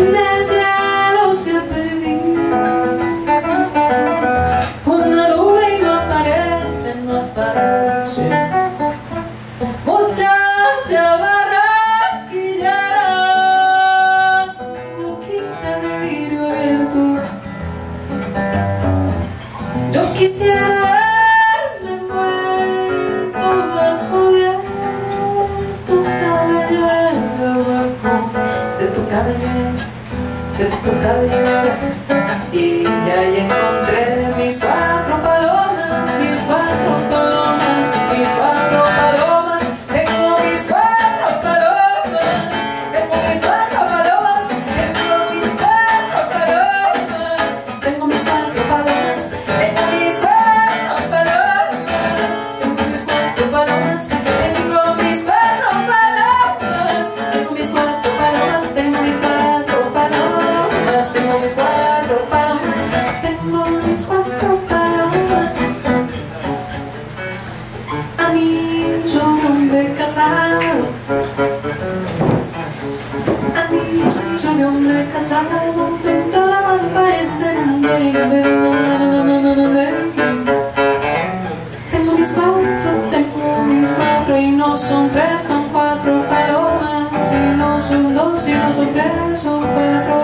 And then dos y uno o tres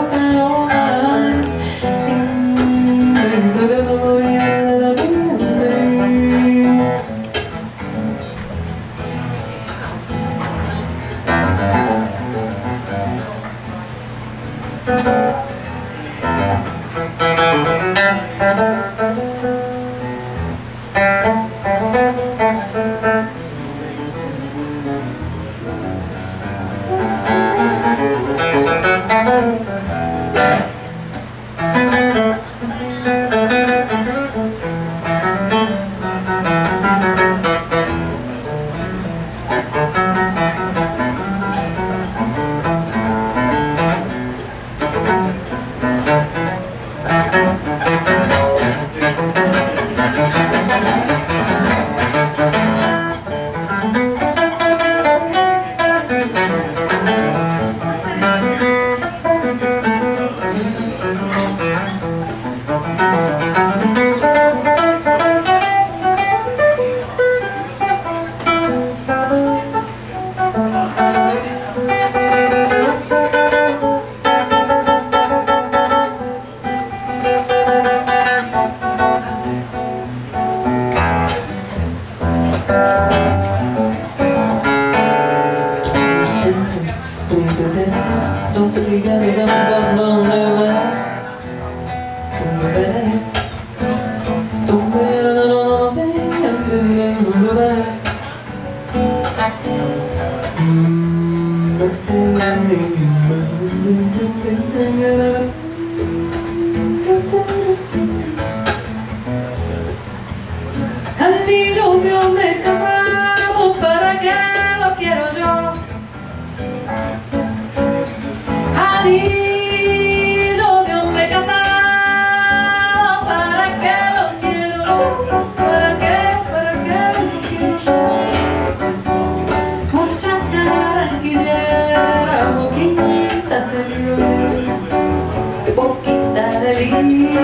Don't forget it, I'm Don't wait, no, no, no, no, no, no, no, no, no, quisiera poquito de miel, poquitas de lindo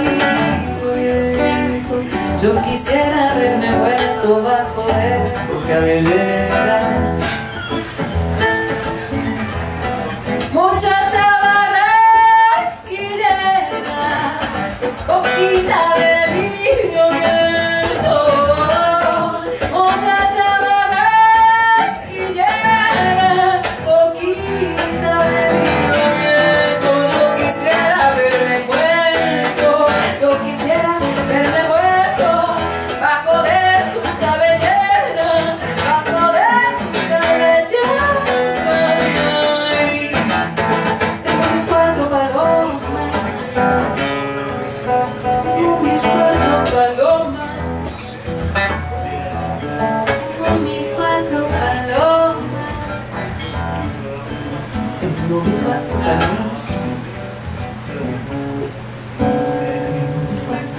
viento. Yo quisiera haberme vuelto bajo de tu cabellera. you open spot? Is that nice?